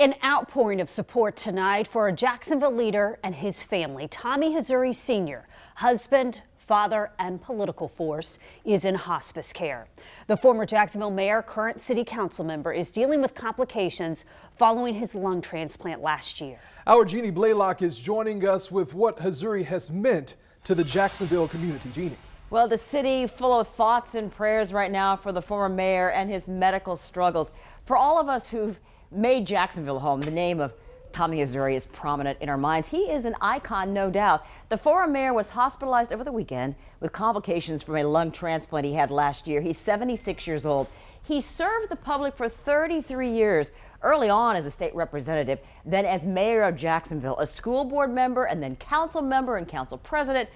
An outpouring of support tonight for a Jacksonville leader and his family. Tommy Hazouri Sr., husband, father, and political force, is in hospice care. The former Jacksonville mayor, current city council member, is dealing with complications following his lung transplant last year. Our Jeannie Blaylock is joining us with what Hazouri has meant to the Jacksonville community. Jeannie. Well, the city full of thoughts and prayers right now for the former mayor and his medical struggles. For all of us who've made Jacksonville home. The name of Tommy Hazouri is prominent in our minds. He is an icon, no doubt. The former mayor was hospitalized over the weekend with complications from a lung transplant he had last year. He's 76 years old. He served the public for 33 years, early on as a state representative, then as mayor of Jacksonville, a school board member, and then council member and council president.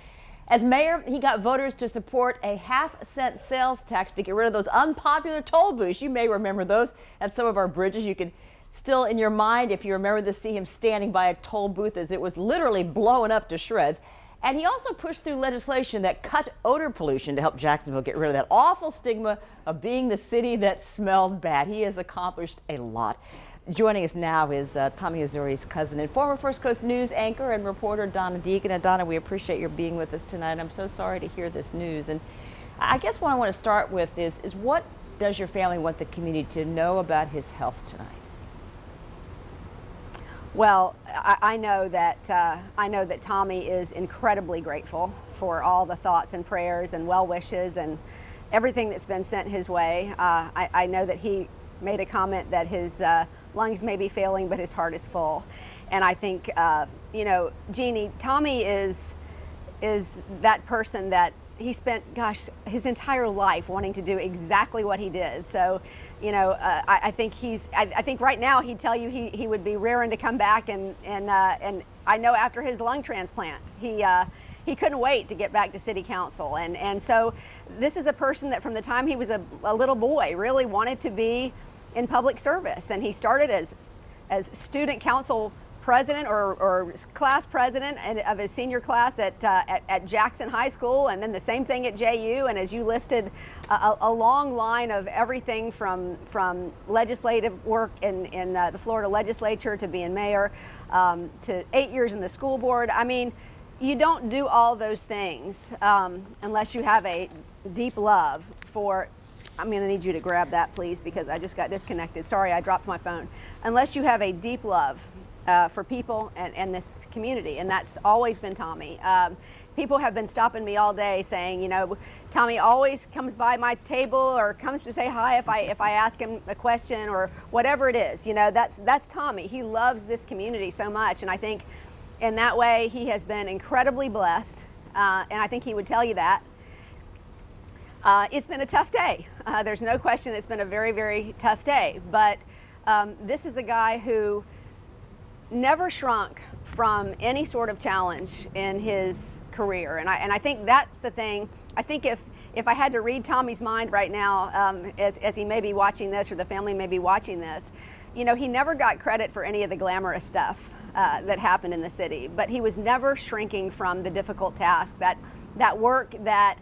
As mayor, he got voters to support a half cent sales tax to get rid of those unpopular toll booths. You may remember those at some of our bridges. You can still in your mind, if you remember to see him standing by a toll booth as it was literally blowing up to shreds. And he also pushed through legislation that cut odor pollution to help Jacksonville get rid of that awful stigma of being the city that smelled bad. He has accomplished a lot. Joining us now is uh, Tommy Hazouri's cousin and former First Coast News anchor and reporter Donna Deegan. And Donna, we appreciate your being with us tonight. I'm so sorry to hear this news. And I guess what I want to start with is, is what does your family want the community to know about his health tonight? Well, I, I know that uh, I know that Tommy is incredibly grateful for all the thoughts and prayers and well wishes and everything that's been sent his way. Uh, I, I know that he made a comment that his uh, lungs may be failing, but his heart is full. And I think, uh, you know, Jeannie, Tommy is is that person that he spent, gosh, his entire life wanting to do exactly what he did. So, you know, uh, I, I, think he's, I, I, think right now he'd tell you he, he would be rearing to come back. And, and, uh, and I know after his lung transplant, he, uh, he couldn't wait to get back to city council. And, and so this is a person that from the time he was a, a little boy really wanted to be in public service. And he started as, as student council president or, or class president of his senior class at, uh, at, at, Jackson High School, and then the same thing at JU. And as you listed, a, a long line of everything from, from legislative work in, in uh, the Florida legislature to being mayor um, to eight years in the school board. I mean, you don't do all those things um, unless you have a deep love for I'm going to need you to grab that, please, because I just got disconnected. Sorry, I dropped my phone. Unless you have a deep love uh, for people and, and, this community, and that's always been Tommy. Um, people have been stopping me all day saying, you know, Tommy always comes by my table or comes to say hi if I if I ask him a question or whatever it is. You know, that's that's Tommy. He loves this community so much, and I think in that way he has been incredibly blessed, uh, and I think he would tell you that. Uh, it's been a tough day. Uh, there's no question it's been a very, very tough day. But um, this is a guy who never shrunk from any sort of challenge in his career. And I, and I think that's the thing. I think if, if I had to read Tommy's mind right now, um, as, as he may be watching this or the family may be watching this, you know, he never got credit for any of the glamorous stuff. Uh, that happened in the city, but he was never shrinking from the difficult task, that, that work that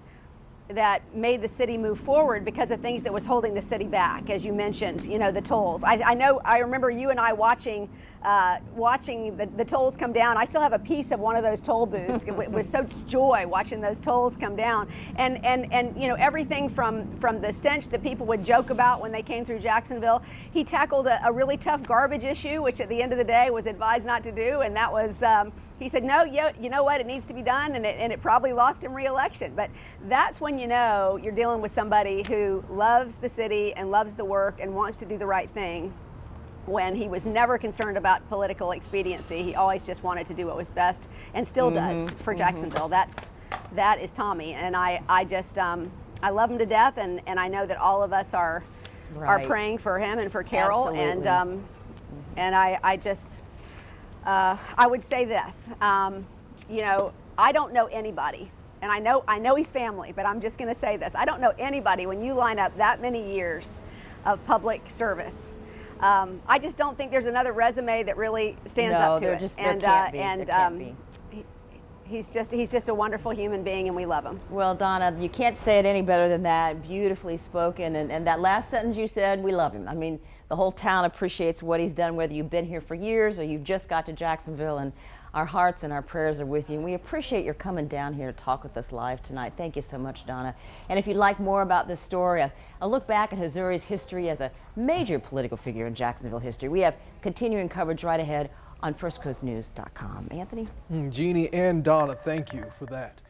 that made the city move forward because of things that was holding the city back, as you mentioned, you know, the tolls. I, I know, I remember you and I watching, uh, watching the, the, tolls come down. I still have a piece of one of those toll booths with such joy watching those tolls come down. And, and, and, you know, everything from, from the stench that people would joke about when they came through Jacksonville. He tackled a, a really tough garbage issue, which at the end of the day was advised not to do, and that was, um, he said, no, you, you know what, it needs to be done, and it, and it probably lost him re-election. But that's when you know you're dealing with somebody who loves the city and loves the work and wants to do the right thing when he was never concerned about political expediency. He always just wanted to do what was best and still mm -hmm, does for mm -hmm. Jacksonville. That's, that is Tommy. And I, I just, um, I love him to death, and, and I know that all of us are, right. are praying for him and for Carol. Absolutely. And, um, and I, I just, uh, I would say this, um, you know, I don't know anybody, and I know, I know he's family, but I'm just going to say this. I don't know anybody when you line up that many years of public service. Um, I just don't think there's another resume that really stands no, up to it. Just, and uh, and um, he, he's just he's just a wonderful human being, and we love him. Well, Donna, you can't say it any better than that. Beautifully spoken, and, and that last sentence you said, we love him. I mean, The whole town appreciates what he's done, whether you've been here for years or you've just got to Jacksonville. And our hearts and our prayers are with you. And we appreciate your coming down here to talk with us live tonight. Thank you so much, Donna. And if you'd like more about this story, a, a look back at Hazouri's history as a major political figure in Jacksonville history, we have continuing coverage right ahead on firstcoastnews.com. Anthony? Mm, Jeannie and Donna, thank you for that.